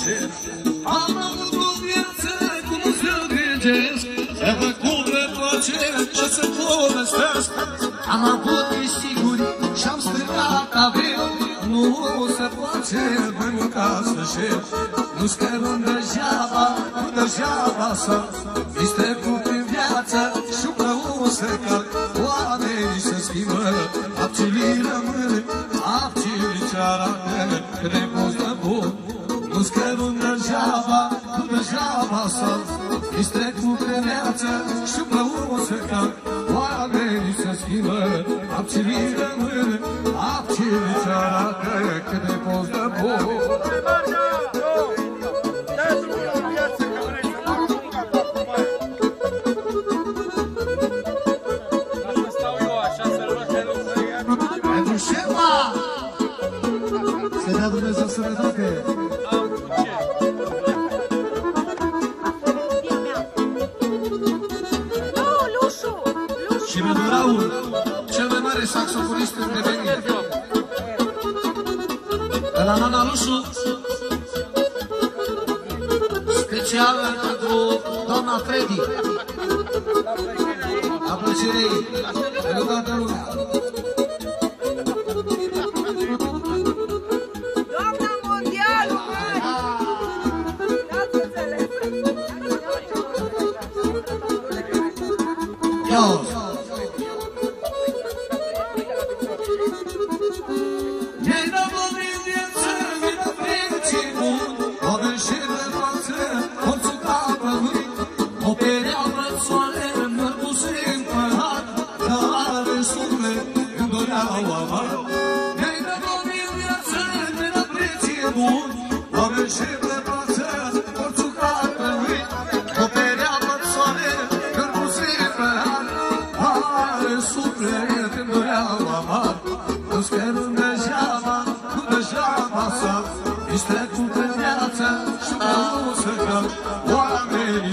să șer. Am avut o viață cum să gândesc, să vă cubre place ce să povestesc. Am avut câștiguri și-am stricat aveu, nu se poate mai mult ca să șer. Nu scărăm degeaba, nu degeaba să mi strecut prin viață și un să cal. Oamenii se schimbă, apcilii rămâne, apcilii ce arată, că de poți de bun. Nu scărăm degeaba, nu degeaba să mi strecut prin viață și un să cal. Oamenii se schimbă, apcilii rămâne, apcilii ce arată, că de poți mare saxofonist în devenire. De la Nana Lusu, special pentru doamna Freddy. La plăcere ei, pentru toată lumea. Doamna mondială, măi! N-ați înțeles. Yo.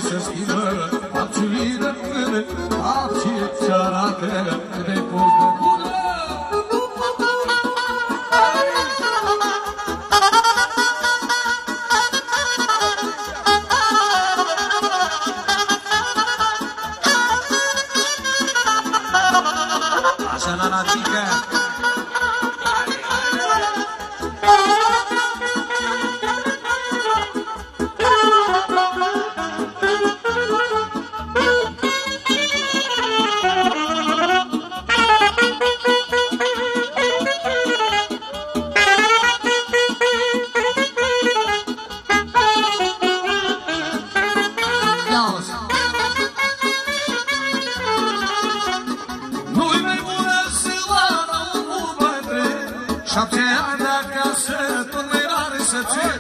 Se schimbă, apciulii de mâne Apcii ce arată cât de poți de bună Așa, nanațică Iauzi. Bătrân Șapte ani de acasă, tot mai rare să țin.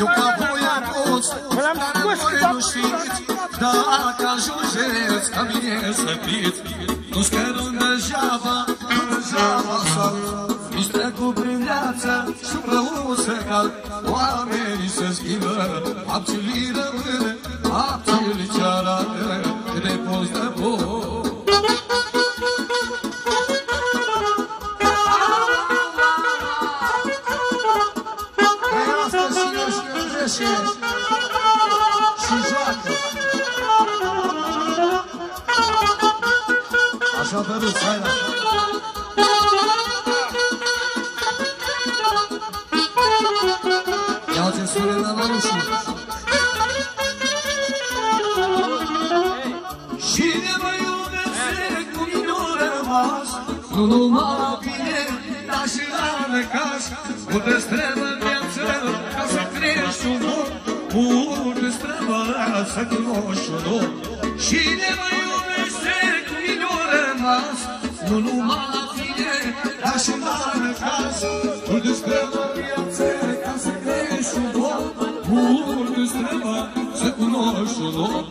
Eu ca voi am fost, dar voi nu știți. Dacă ajungeți ca mine să fiți Nu scărăm degeaba, nu degeaba să Mi trecut prin viață și împreună să cal. Oamenii se schimbă, apcilii rămâne Apcilii ce arată, cât de poți de bun și eu trece și joacă. Așa părut, hai la. Ia uite sure la manușul. Și ne mă iubesc cum nu rămas, nu numai bine, dar și la necaz. Unde-ți trebuie în viață ca să crești un om, unde-ți trebuie să cunoști un om. Și ne mă iubește cum nu rămas, nu numai bine, dar și la necaz. Unde-ți trebuie în viață ca să crești un om, unde-ți trebuie să cunoști un om.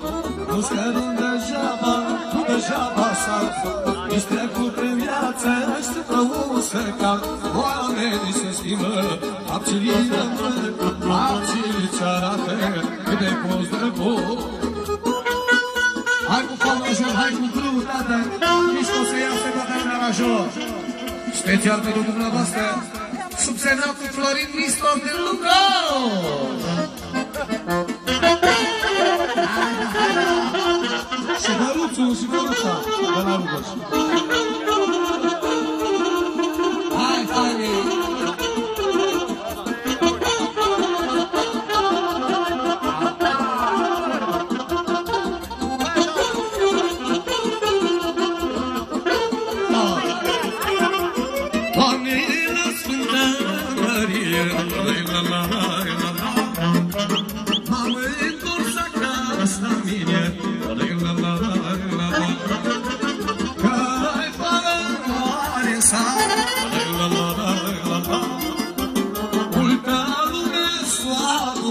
Nu scărăm degeaba, nu degeaba s-a Ești trecut prin viață, ești rău să cal Oamenii se schimbă, apcilii rămân Apcilii ce arată cât de poți de bun Hai cu fa major, hai cu cru, tată. Nici nu o să iasă toată lumea major Special pentru dumneavoastră Subsemnatul Florin Mistor din Lucru luna La